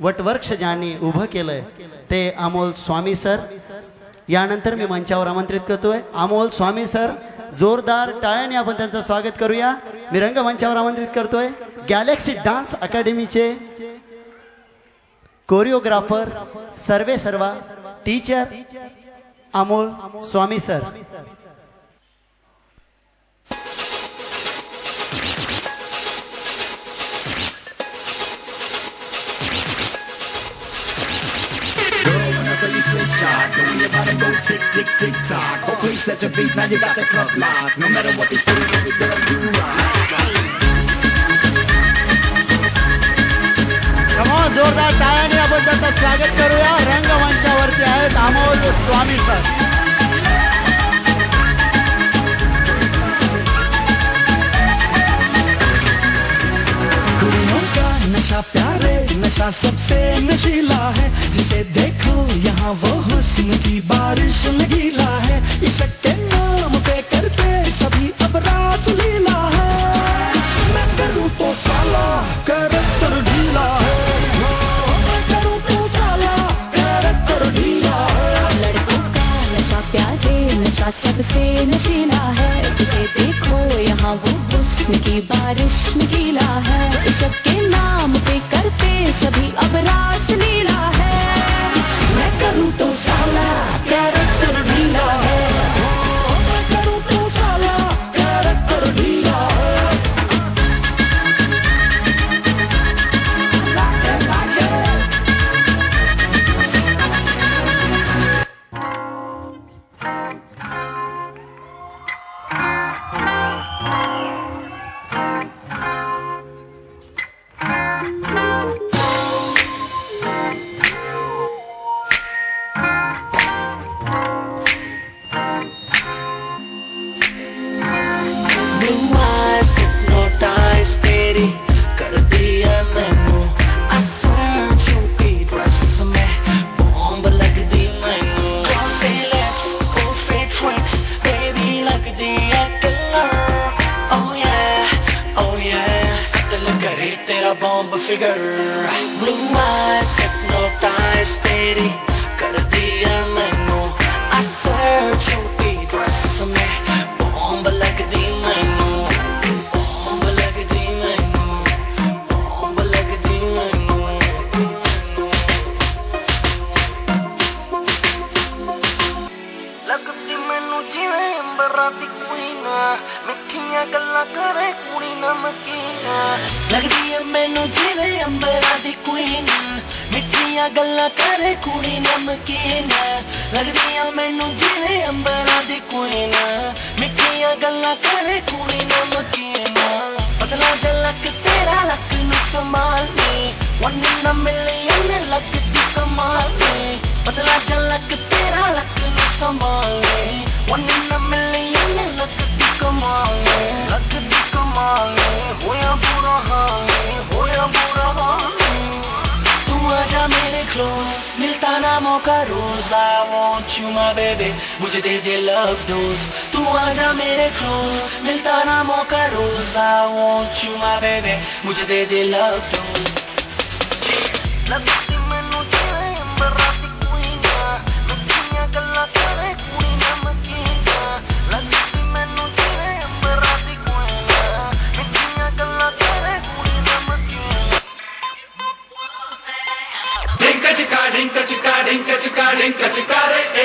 वटवर्क्ष ज्यांनी उभं केलंय ते अमोल स्वामी सर. यानंतर मी मंचावर आमंत्रित करतोय. अमोल स्वामी सर जोरदार टाळ्याने आपण त्यांचं स्वागत करूया. मी रंगमंचावर आमंत्रित करतोय. गॅलेक्सी डान्स अकॅडमीचे कोरिओग्राफर सर्वे सर्वा teacher Amol Swami sir. Go tick tick tick tock. Oh please set your feet, now you got the club locked. No matter what they say, baby girl, you rock. Come on जोरदार टाळ्याने आपण त्यांचं स्वागत करूया रंगमंचावरती आहेत Amol Swami sir नशा प्यारे नशा सबसे नशीला है जिसे देखो वो हुस्न की बारिश में गीला है। इश्क के नाम पे करते सभी अब रास लीला है। मैं करूँ तो साला कैरेक्टर ढीला है। मैं करूँ तो साला कैरेक्टर ढीला है। लड़कों का नशा प्यारे, नशा सबसे नशीला है। जिसे देखो यहाँ वो हुस्न की बारिश में है। इश्क के नाम पे करते सभी अब रास लीला है। मैं जिगर रूमा हिप्नोटाइज तेरी कर दिया मैनू असर छोटी ड्रेस में बॉम्ब लग दी मैनू बॉम्ब लग दी मैनू बॉम्ब लग दी मैनू लगती मैनू जिवें अंबरा दी क्वीन मिठियाँ गल्लां करे कुड़ी नमकीन लगदी ਮੈਨੂੰ ਜਿਵੇਂ ਅੰਬਰਾਂ ਦੀ ਕੁਈਨ ਮਿੱਠੀਆਂ ਗੱਲਾਂ ਕਰੇ ਕੁੜੀ ਨਮਕੀਨ। ਲੱਗਦੀਆਂ ਮੈਨੂੰ ਜਿਵੇਂ ਅੰਬਰਾਂ ਦੀ ਕੁਈਨ ਮਿੱਠੀਆਂ ਗੱਲਾਂ ਕਰੇ ਕੁੜੀ यू माय बेबी मुझे दे दे लव डोज तू आजा मेरे क्लोज मिलता ना मौका रोज I want you my baby मुझे दे दे love dose rinka chika rinka chika rinka chika rinka chika re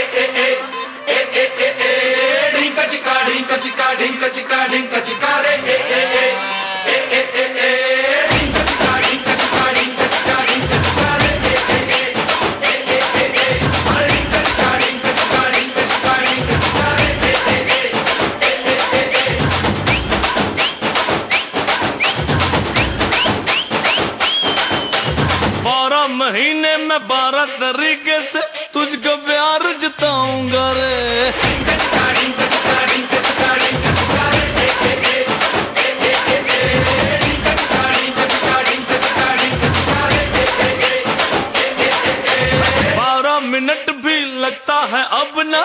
महीने में बारह तरीके से तुझको प्यार जताऊँगा रे। बारह मिनट भी लगता है अब ना।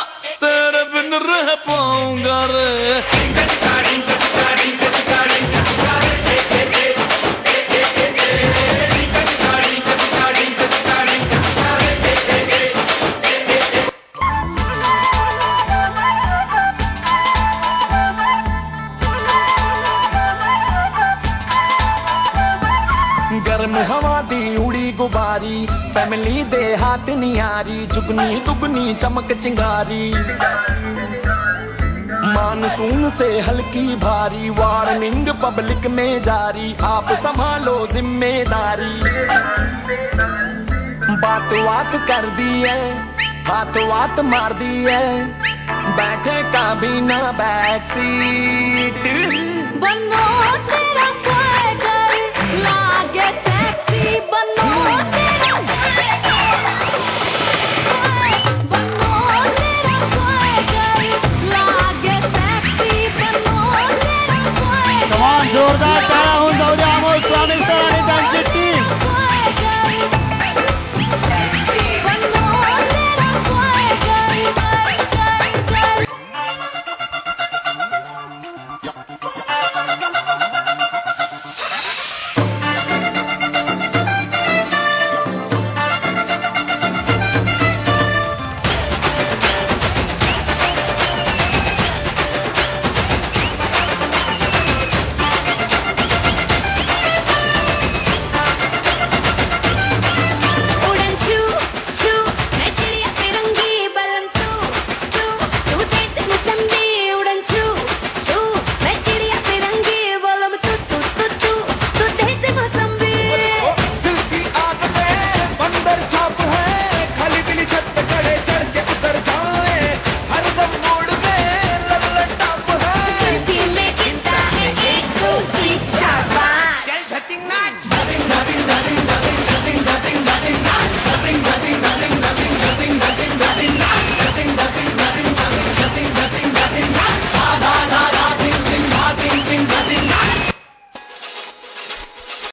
गर्म हवा दी उड़ी गुबारी फैमिली दे हाथ निहारी जुगनी दुगनी चमक चिंगारी। मानसून से हल्की भारी वार्निंग पब्लिक में जारी, आप संभालो ज़िम्मेदारी। बात बात कर दी है हाथ बात मार दी है, बैठे काबीना बैक सीट